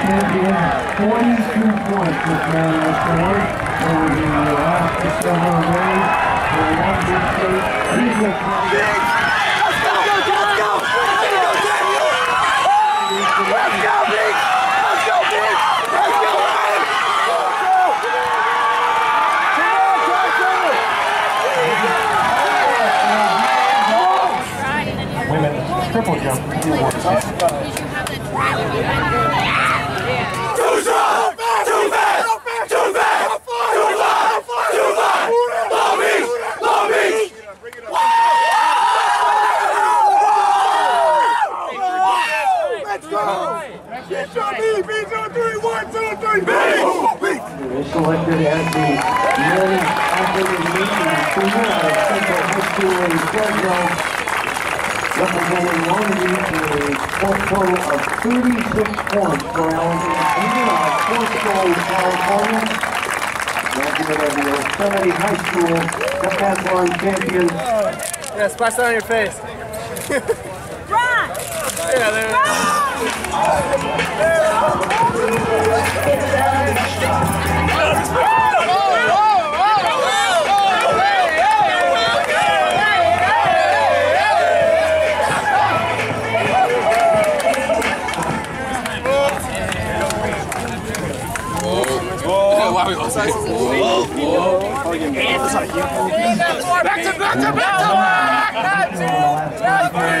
champion. 42 points this man has scored over the last several days. For big state, he's Let's go, let's go! Let's go, Daniel! Let's go, Big! Let's go, Big! Let's go! Let's go! women's triple jump award. Too strong! Too fast! Too fast! Too fast! Too fast! Long Beach! Long Beach! Let's go! Beach on me! Beach on three! One, two, three! Beach! Is selected as the yearly operating meeting of Central High School in Fresno. Representing Longview with a total of 36 points for Allen Senior out of Fort Story, California. Graduate of the Yosemite High School decathlon champion. Yeah, splash that on your face. Ron! Yeah, there. Back to back to back to back!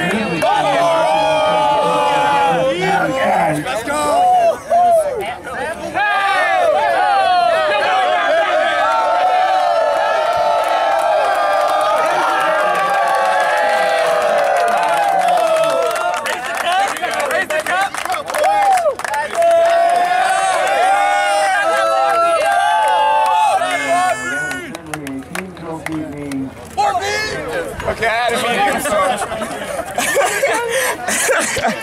God, if.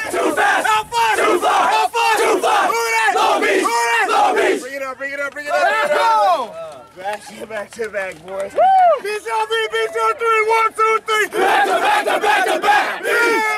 Too fast! How far? Too far! How far? Too far! Who that? Long Beach! Who that? Long Beach! Bring it up, bring it up, bring it up! Let's go! Back to back to back, boys. Woo! Beach on me, beach on three, one, two, three! Back to back to back to back! Yeah!